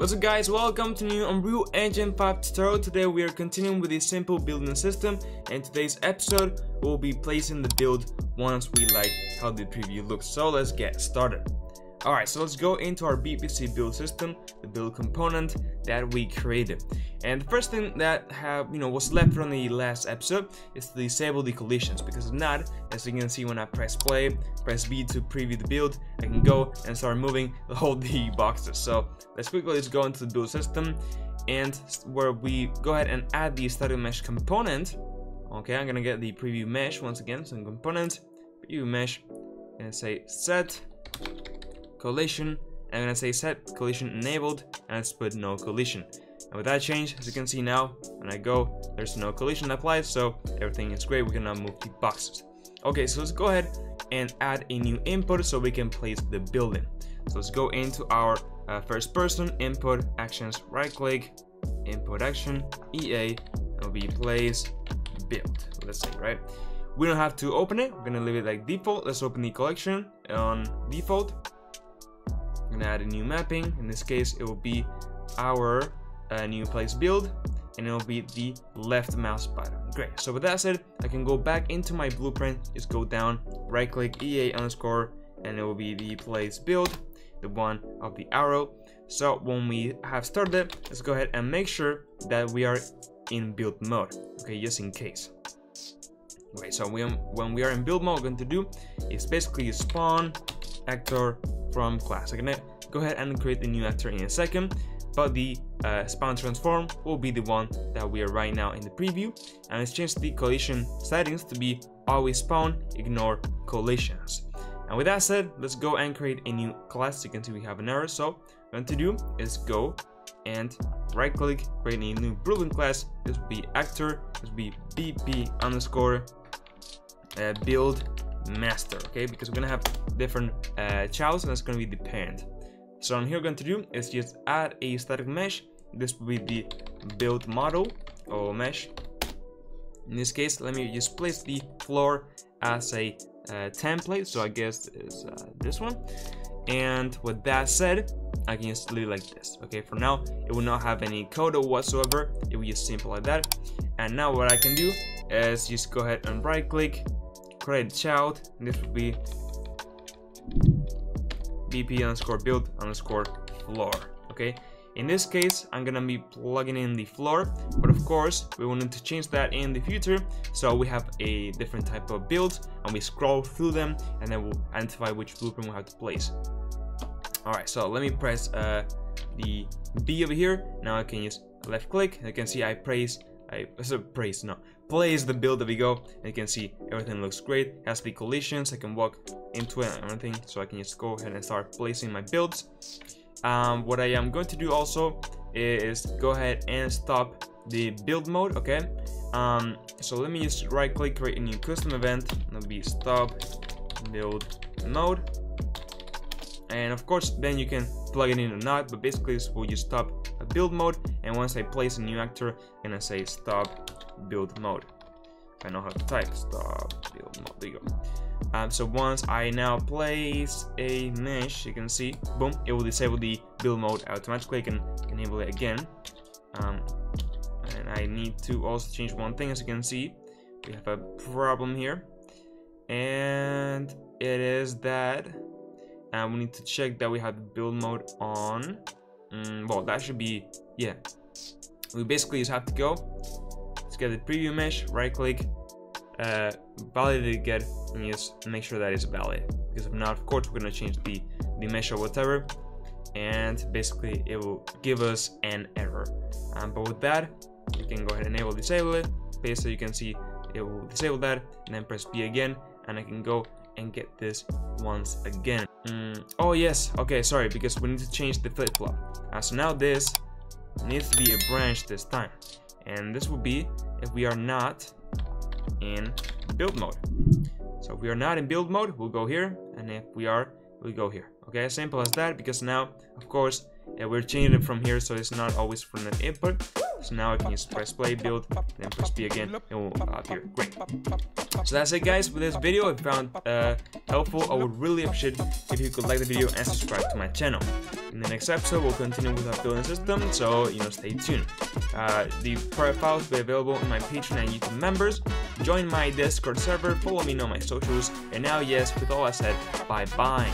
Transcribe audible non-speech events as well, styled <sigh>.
What's up guys, welcome to new Unreal Engine 5 tutorial. Today we are continuing with the simple building system and today's episode we'll be placing the build once we like how the preview looks. So let's get started. Alright, so let's go into our BPC build system, the build component that we created. And the first thing that have you know was left from the last episode is to disable the collisions because if not, as you can see when I press play, press B to preview the build, I can go and start moving <laughs> the whole the boxes. So let's quickly just go into the build system and where we go ahead and add the static mesh component. Okay, I'm gonna get the preview mesh once again, some component, preview mesh, and say set collision. I'm gonna say set collision enabled and let's put no collision. And with that change, as you can see now, when I go, there's no collision applied, so everything is great. We can now move the boxes. Okay, so let's go ahead and add a new input so we can place the building. So let's go into our uh, first person input actions, right click, input action, EA, and be place build. Let's say, right? We don't have to open it, we're gonna leave it like default. Let's open the collection on default I'm gonna add a new mapping. In this case, it will be our uh, new place build and it will be the left mouse button. Great. So with that said, I can go back into my blueprint, just go down, right click EA underscore, and it will be the place build, the one of the arrow. So when we have started, let's go ahead and make sure that we are in build mode. Okay, just in case. Okay, so we, when we are in build mode, we're going to do is basically spawn actor from class. I'm gonna go ahead and create a new actor in a second, but the uh, spawn transform will be the one that we are right now in the preview. And let's change the collision settings to be always spawn, ignore collisions. And with that said, let's go and create a new class. You can see we have an error. So what going to do is go and right click, create a new Blueprint class. This will be actor, this will be BP underscore uh, build master, okay? Because we're gonna have different uh, childs and that's gonna be the parent. So I'm here going to do is just add a static mesh. This will be the build model or mesh. In this case, let me just place the floor as a uh, template. So I guess is uh, this one. And with that said, I can just leave it like this. Okay, for now, it will not have any code whatsoever. It will just simple like that. And now what I can do is just go ahead and right click, create child and this would be bp underscore build underscore floor okay? In this case i'm gonna be plugging in the floor but of course we will need to change that in the future. So we have a different type of build and we scroll through them and then we'll identify which blueprint we have to place. All right so let me press uh, the b over here. Now i can use left click you can see i praise I so praise no. Place the build that we go. And you can see everything looks great. Has the collisions. I can walk into it and everything. So I can just go ahead and start placing my builds. Um, what I am going to do also is go ahead and stop the build mode okay? Um, so let me just right click create a new custom event. It'll be stop build mode and of course then you can plug it in or not but basically this will just stop a build mode. And once I place a new actor and I'm say stop build mode. I know how to type stop build mode there you go. Um, so once I now place a mesh you can see boom it will disable the build mode automatically. I can enable it again. Um, and I need to also change one thing. As you can see we have a problem here. And it is that and we need to check that we have build mode on. Mm, well that should be yeah. We basically just have to go. Let's get the preview mesh right click uh, validate again and just make sure that it's valid. Because if not of course we're going to change the the mesh or whatever. And basically it will give us an error. Um, but with that you can go ahead and enable disable it. Paste so you can see it will disable that and then press B again and I can go and get this once again. Mm, oh yes, okay, sorry, because we need to change the flip-flop. Uh, so now this needs to be a branch this time. And this will be if we are not in build mode. So if we are not in build mode, we'll go here. And if we are, we go here. Okay, simple as that, because now, of course, we're changing it from here, so it's not always from the input. So now I can just press play, build, then press B again, it will appear. Great. So that's it guys for this video. If you found uh, helpful, I would really appreciate if you could like the video and subscribe to my channel. In the next episode, we'll continue with our building system, so you know, stay tuned. Uh, the product files will be available in my Patreon and YouTube members. Join my Discord server, follow me on my socials, and now yes, with all I said, bye bye.